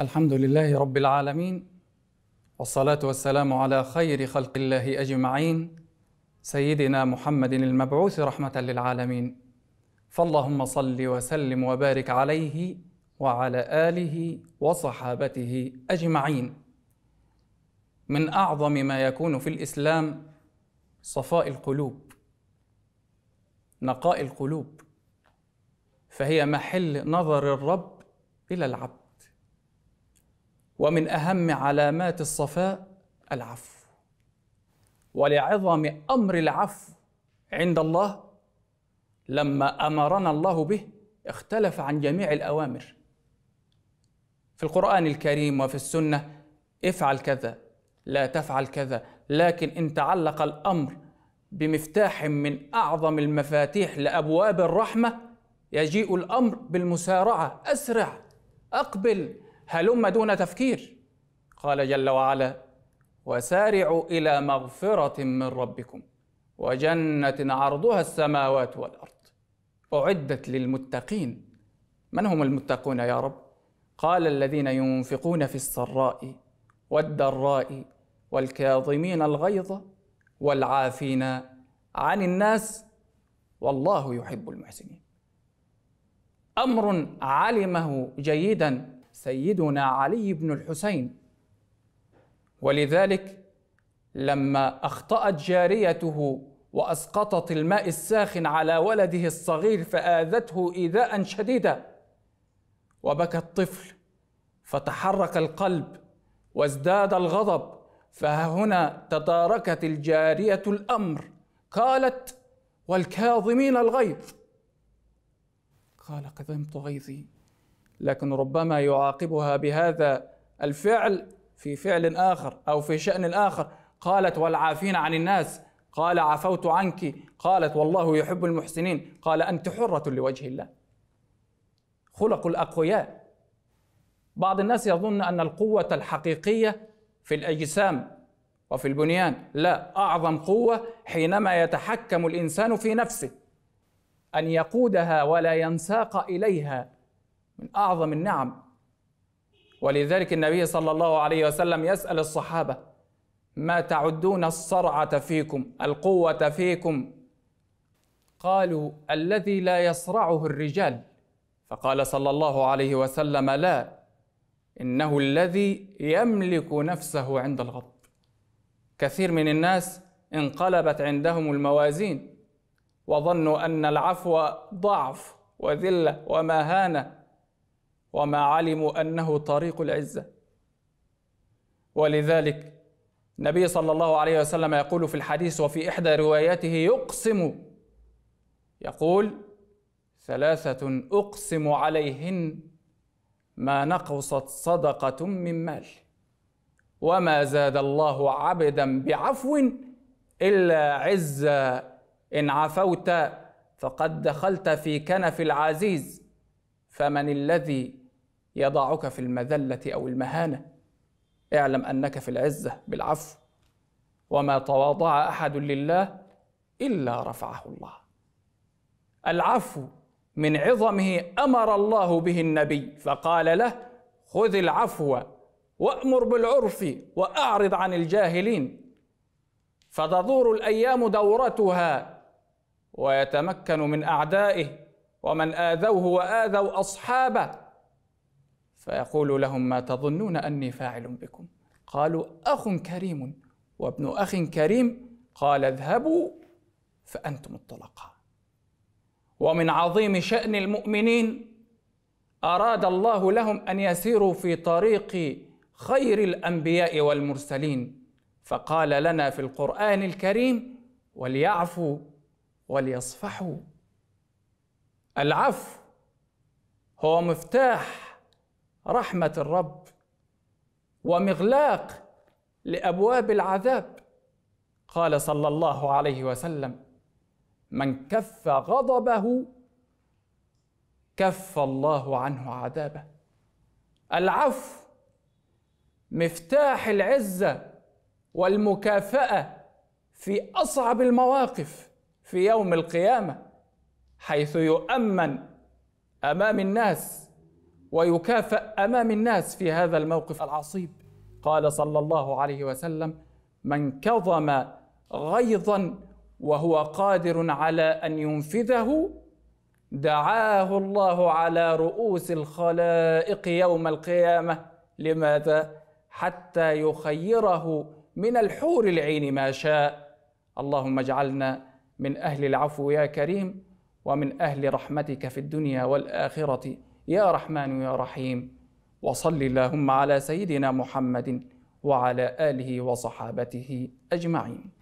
الحمد لله رب العالمين والصلاة والسلام على خير خلق الله أجمعين سيدنا محمد المبعوث رحمة للعالمين. فاللهم صل وسلم وبارك عليه وعلى آله وصحابته أجمعين. من أعظم ما يكون في الإسلام صفاء القلوب نقاء القلوب فهي محل نظر الرب إلى العبد. ومن أهم علامات الصفاء العفو. ولعظم أمر العفو عند الله لما أمرنا الله به اختلف عن جميع الأوامر. في القرآن الكريم وفي السنة افعل كذا لا تفعل كذا لكن إن تعلق الأمر بمفتاح من أعظم المفاتيح لأبواب الرحمة يجيء الأمر بالمسارعة أسرع أقبل. هلم دون تفكير. قال جل وعلا وسارعوا إلى مغفرة من ربكم وجنة عرضها السماوات والأرض. أعدت للمتقين. من هم المتقون يا رب؟ قال الذين ينفقون في السراء والضراء والكاظمين الغيظ والعافين عن الناس والله يحب المحسنين. أمر علمه جيدا سيدنا علي بن الحسين. ولذلك لما أخطأت جاريته وأسقطت الماء الساخن على ولده الصغير فآذته إيذاء شديدا. وبكى الطفل فتحرك القلب وازداد الغضب. فهنا تداركت الجارية الأمر قالت والكاظمين الغيظ. قال كظمت غيظي. لكن ربما يعاقبها بهذا الفعل في فعل آخر أو في شأن آخر. قالت والعافين عن الناس. قال عفوت عنك. قالت والله يحب المحسنين. قال أنت حرة لوجه الله. خلق الأقوياء. بعض الناس يظن أن القوة الحقيقية في الأجسام وفي البنيان. لا أعظم قوة حينما يتحكم الإنسان في نفسه أن يقودها ولا ينساق إليها. من أعظم النعم. ولذلك النبي صلى الله عليه وسلم يسأل الصحابة ما تعدون الصرعة فيكم؟ القوة فيكم؟ قالوا الذي لا يصرعه الرجال. فقال صلى الله عليه وسلم لا إنه الذي يملك نفسه عند الغضب. كثير من الناس انقلبت عندهم الموازين وظنوا أن العفو ضعف وذلة ومهانة. وما علموا أنه طريق العزة. ولذلك النبي صلى الله عليه وسلم يقول في الحديث وفي إحدى رواياته يقسم يقول ثلاثة أقسم عليهن ما نقصت صدقة من مال وما زاد الله عبدا بعفو إلا عزا. إن عفوت فقد دخلت في كنف العزيز فمن الذي يضعك في المذلة أو المهانة. اعلم أنك في العزة بالعفو. وما تواضع أحد لله إلا رفعه الله. العفو من عظمه أمر الله به النبي فقال له خذ العفو وأمر بالعرف وأعرض عن الجاهلين. فتدور الأيام دورتها ويتمكن من أعدائه ومن آذوه وآذوا أصحابه. فيقول لهم ما تظنون أني فاعل بكم. قالوا أخ كريم وابن أخ كريم قال اذهبوا فأنتم الطلقاء. ومن عظيم شأن المؤمنين أراد الله لهم أن يسيروا في طريق خير الأنبياء والمرسلين. فقال لنا في القرآن الكريم وليعفوا وليصفحوا. العفو هو مفتاح رحمة الرب ومغلاق لأبواب العذاب. قال صلى الله عليه وسلم من كف غضبه كف الله عنه عذابه. العفو مفتاح العزة والمكافأة في أصعب المواقف في يوم القيامة حيث يؤمن أمام الناس ويكافأ أمام الناس في هذا الموقف العصيب. قال صلى الله عليه وسلم من كظم غيظا وهو قادر على أن ينفذه دعاه الله على رؤوس الخلائق يوم القيامة. لماذا؟ حتى يخيره من الحور العين ما شاء. اللهم اجعلنا من أهل العفو يا كريم ومن أهل رحمتك في الدنيا والآخرة يا رحمن يا رحيم وصل اللهم على سيدنا محمد وعلى آله وصحابته أجمعين.